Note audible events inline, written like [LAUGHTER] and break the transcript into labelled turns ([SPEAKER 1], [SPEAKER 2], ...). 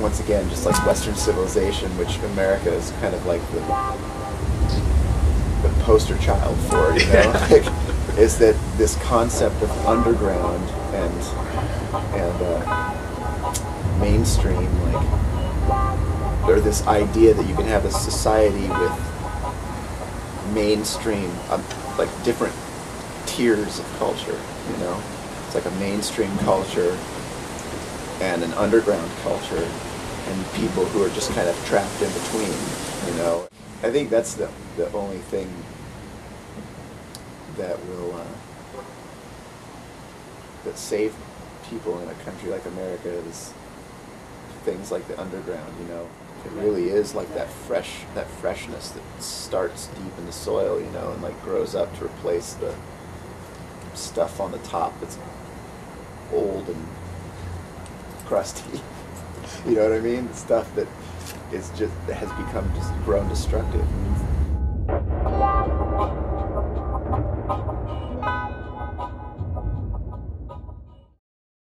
[SPEAKER 1] Once again, just like Western civilization, which America is kind of like the the poster child for, you know, [LAUGHS] like, is that this concept of underground and and uh, mainstream, like, or this idea that you can have a society with mainstream, um, like different tiers of culture, you know. It's like a mainstream culture and an underground culture and people who are just kind of trapped in between, you know. I think that's the, the only thing that will uh, that save people in a country like America is things like the underground, you know. It really is like that fresh that freshness that starts deep in the soil, you know, and like grows up to replace the stuff on the top that's old and crusty. [LAUGHS] you know what I mean? The stuff that is just has become just grown destructive.